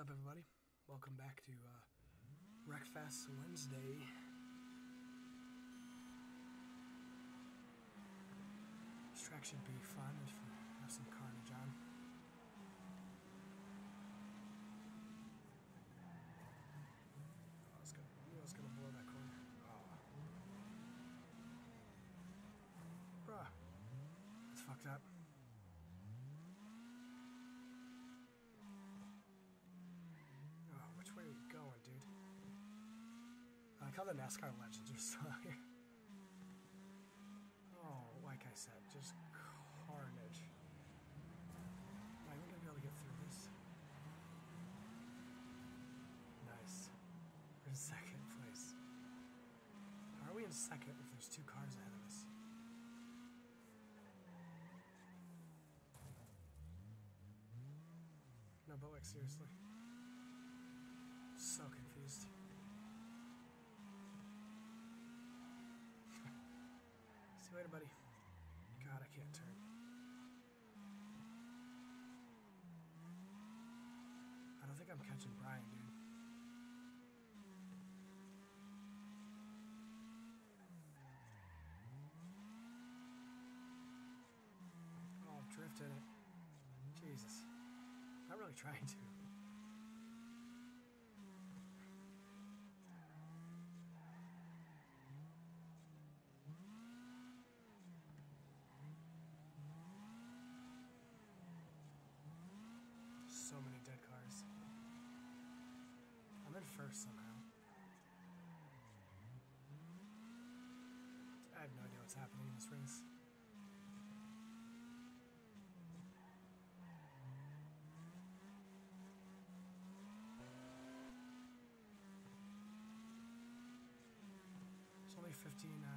up, everybody? Welcome back to uh, Wreckfest Wednesday. This track should be fun have some carnage on. Oh, I was gonna, I knew I was gonna blow that corner. Oh. Bruh. It's fucked up. Oh, which way are we going, dude? I like how the NASCAR legends are still. Oh, like I said, just carnage. Am I gonna be able to get through this? Nice. We're in second place. How are we in second if there's two cars ahead of us? No, but like seriously. So confused. See you later, buddy. God, I can't turn. I don't think I'm catching Brian, dude. Oh, I've it. Jesus. Not really trying to. So many dead cars. Somehow. I have no idea what's happening in this race. There's only 15 uh,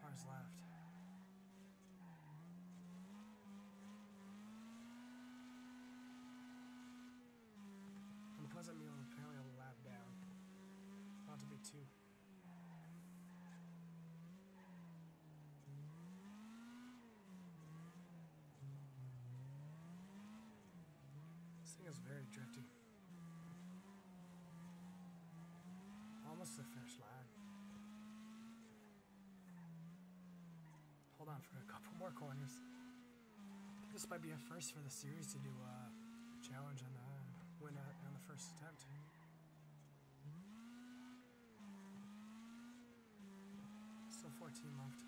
cars left. And Pleasant Mule apparently a lap down. About to be two. This thing is very drifty. Almost the finish line. Hold on for a couple more corners. This might be a first for the series to do a challenge on the uh, win at, on the first attempt. Still 14 left.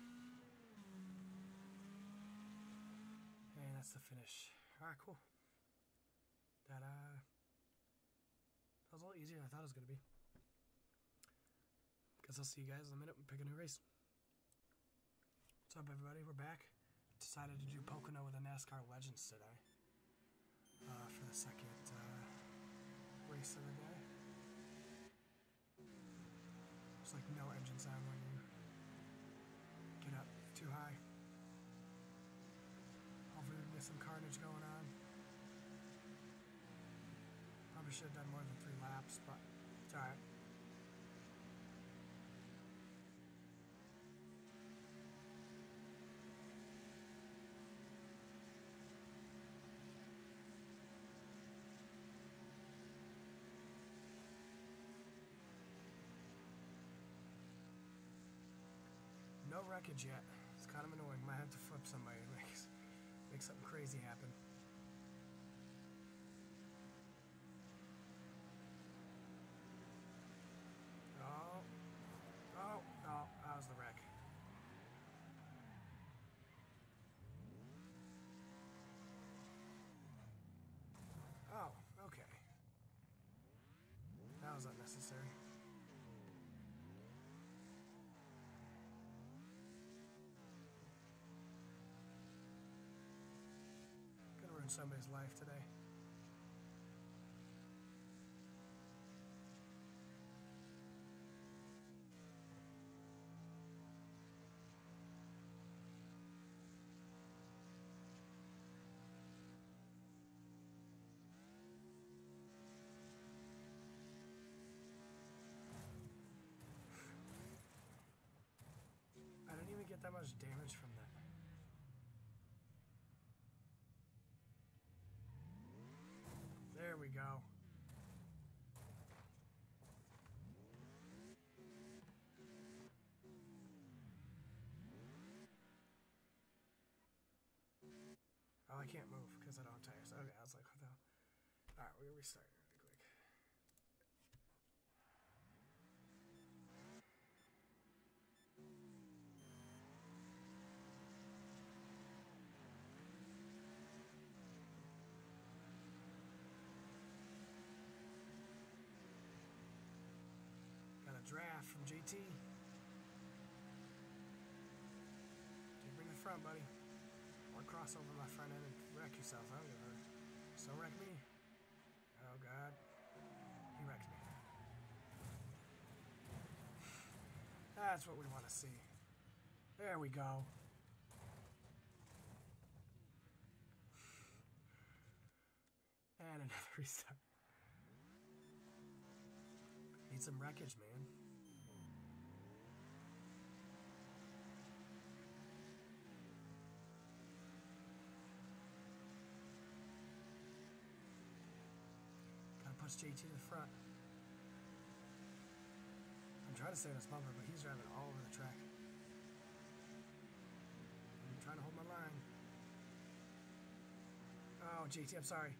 And that's the finish. Alright, cool. That uh that was a little easier than I thought it was gonna be. Guess I'll see you guys in a minute and pick a new race. What's up, everybody? We're back. Decided to do Pocono with the NASCAR Legends today. Uh, for the second uh, race of the day. There's like no engine sound you get up too high. Hopefully, we can get some carnage going on. Probably should have done more than three laps, but it's alright. No wreckage yet. Kind of annoying. Might have to flip somebody make, make something crazy happen. Oh. Oh, oh, that was the wreck. Oh, okay. That was unnecessary. Gonna somebody's life today. I didn't even get that much damage from that. There we go. go. Oh, I can't move because I don't have tires. Okay, I was like, what the hell? Alright, we're gonna restart really quick. Got a draft from JT. Me to the front, buddy. Cross over my front end and wreck yourself. I don't give a So wreck me. Oh god. He wrecked me. That's what we want to see. There we go. And another restart. Need some wreckage, man. JT to the front. I'm trying to on this bumper, but he's driving all over the track. I'm trying to hold my line. Oh, JT, I'm sorry.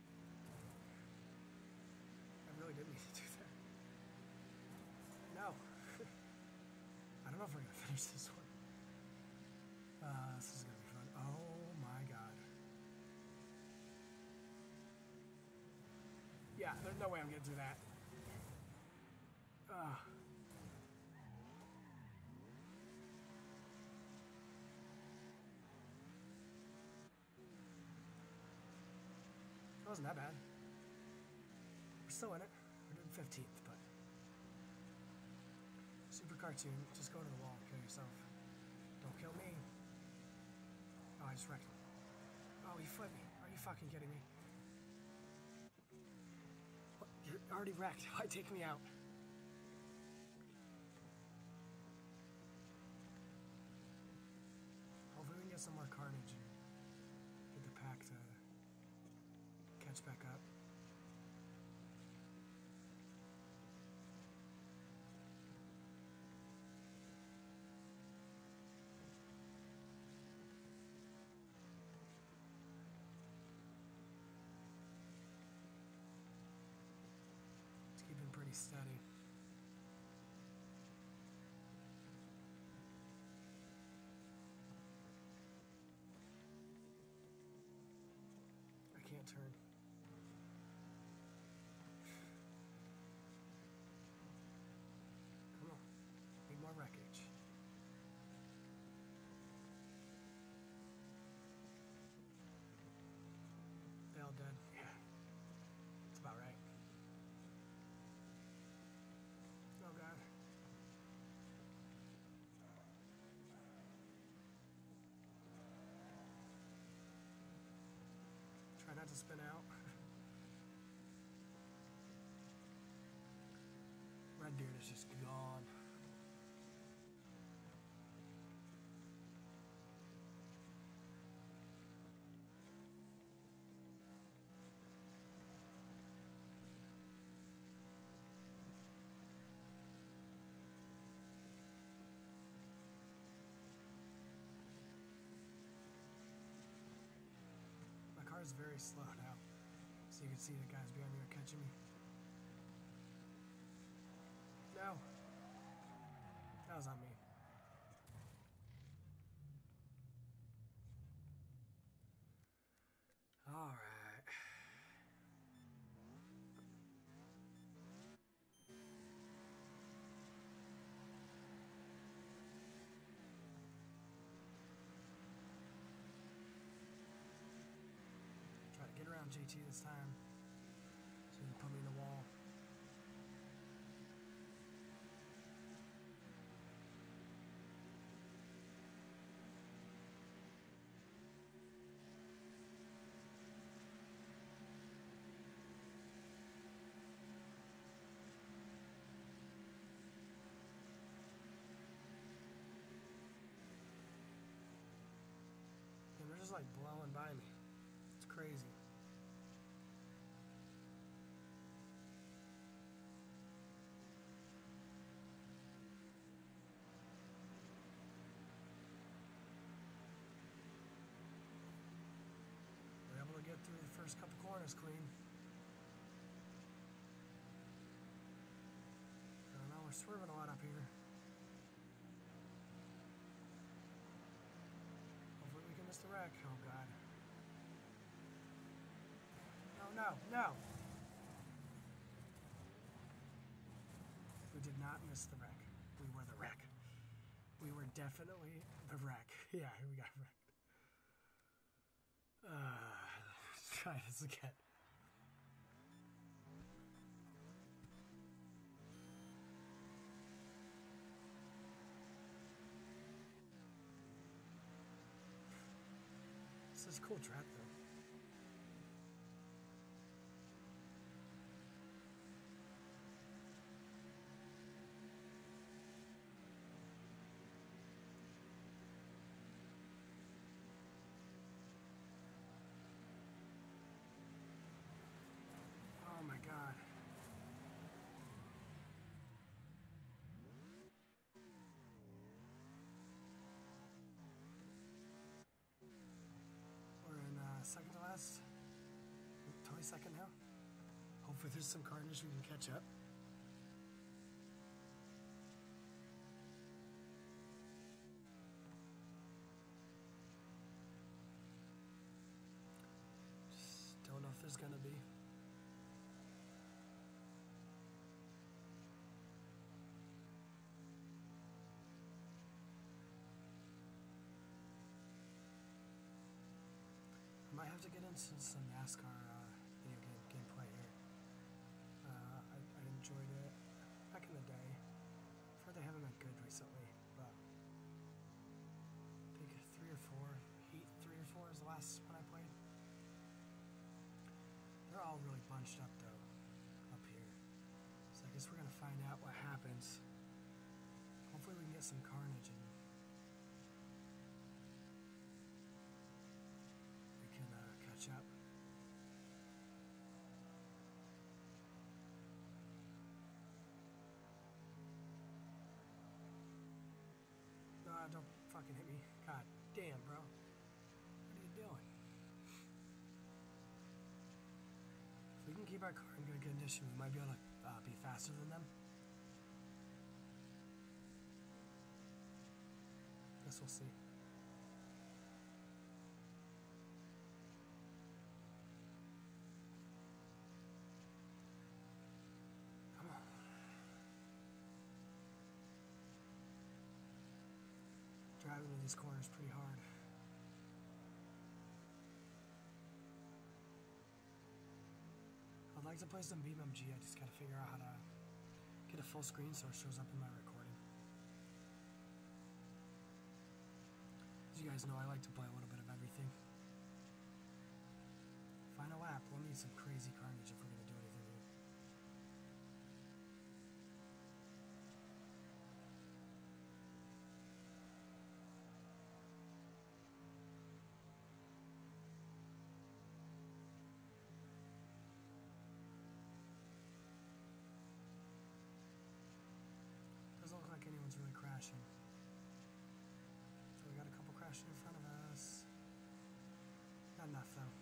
I really didn't mean to do that. No. I don't know if we're gonna finish this one. Uh, this is gonna be fun. Oh my god. Yeah, there's no way I'm getting through that. Ugh. Wasn't that bad. We're still in it. We're doing 15th, but. Super cartoon. Just go to the wall. Kill yourself. Don't kill me. Oh, I just wrecked him. Oh, he flipped me. Are you fucking kidding me? What? You're already wrecked. Why take me out? Hopefully we can get some more carnage and get the pack to catch back up. It's keeping pretty steady. I can't turn. Come on. Need more wreckage. They all dead? Yeah. That's about right. Oh god. Try not to spin out. Red Beard is just gone. My car is very slow now, so you can see the guys behind me are catching me. No. That was on me. Alright. JT this time. So he can put me in the wall. And they're just like blowing by me. It's crazy. Through the first couple corners clean. I don't know, we're swerving a lot up here. Hopefully we can miss the wreck. Oh god. No, no, no! We did not miss the wreck. We were the wreck. We were definitely the wreck. Yeah, we got wrecked. Uh, try this again. This is cool track though. Oh my god. We're in uh, second to last. 22nd now. Hopefully there's some carnage we can catch up. Just don't know if there's gonna be. Might have to get into some NASCAR bunched up though, up here. So I guess we're gonna find out what happens. Hopefully we can get some carnage and we can uh, catch up. Ah, don't fucking hit me. Keep our car in good condition, we might be able to uh, be faster than them. Guess we'll see. Come on. Driving in these corners is pretty hard. Like to play some BeamNG. I just gotta figure out how to get a full screen so it shows up in my recording. As you guys know, I like to play a little bit of everything. Final lap. We'll need some crazy carnage if we're gonna do anything here. Doesn't look like anyone's really crashing. So we got a couple crashing in front of us. Not enough though.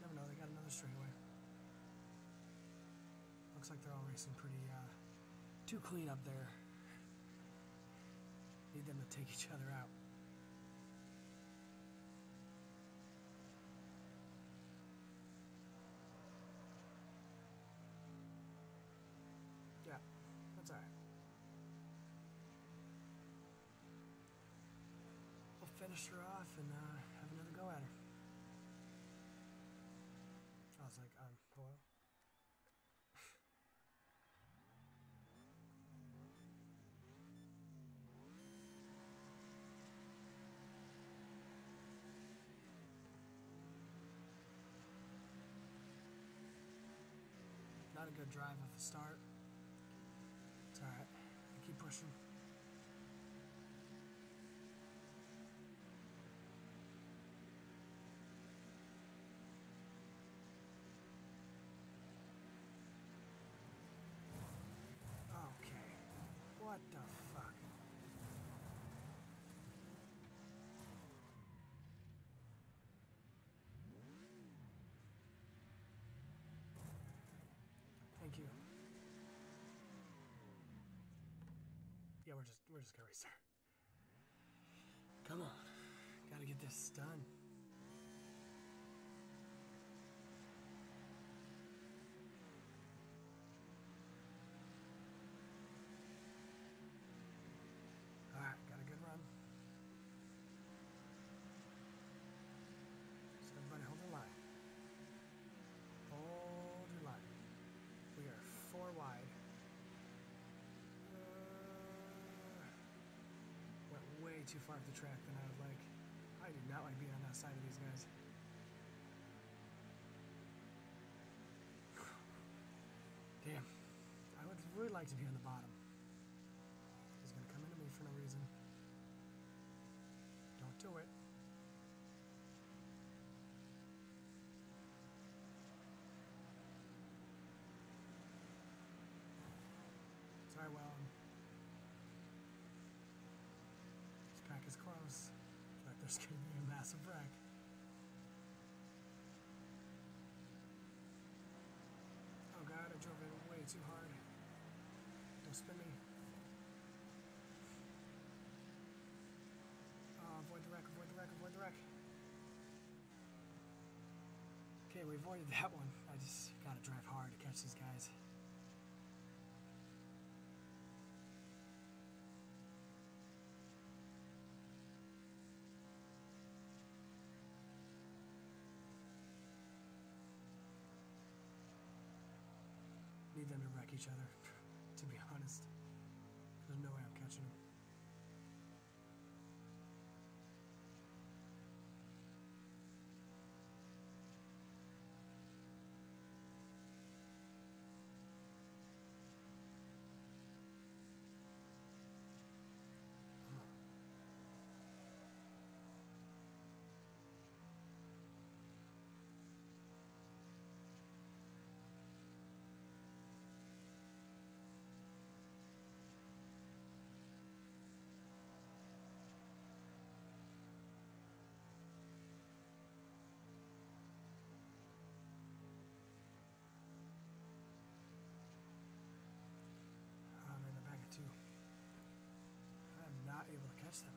Never know, they got another straightaway. Looks like they're all racing pretty uh too clean up there. Need them to take each other out. Yeah, that's alright. Her off and uh, have another go at her. I was like, um, hello? Not a good drive off the start. It's alright. I keep pushing. Okay. What the fuck? Yeah, we're just we're just gonna restart. Come on, gotta get this done. All right, got a good run. So everybody hold the line. Hold your line. We are four wide. Uh, went way too far up the track than I would like. I do not like being on that side of these guys. Damn. I would really like to be on the bottom. He's gonna come into me for no reason. Don't do it. Sorry, well, this is close. Like there's gonna be a massive wreck. Oh god, I drove it way too hard. Don't spin me. Oh, avoid the wreck, avoid the wreck, avoid the wreck. Okay, we avoided that one. I just gotta drive hard to catch these guys. Need them to wreck each other, to be honest. There's no way I'm catching them. I'm in the back of two. I'm not able to catch them.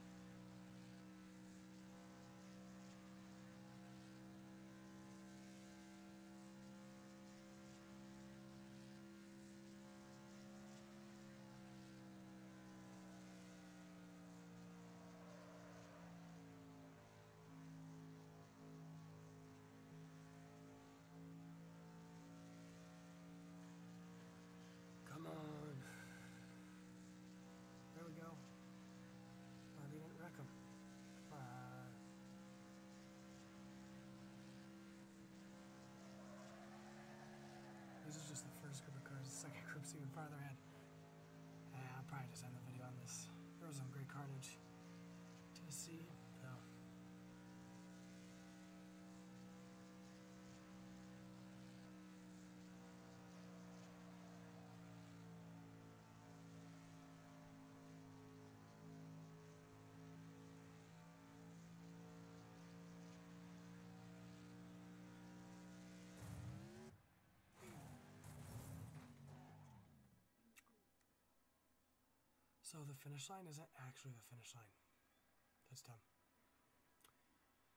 Come on. There we go. Oh, they didn't wreck them. Uh, this is just the first group of cars. The second group's even farther ahead. Uh, I'll probably just end the video on this. There was some great carnage to see, though. So the finish line isn't actually the finish line. That's dumb.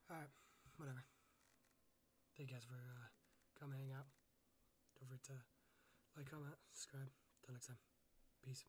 Alright, whatever. Thank you guys for uh, coming hang out. Don't forget to like, comment, subscribe. Till next time. Peace.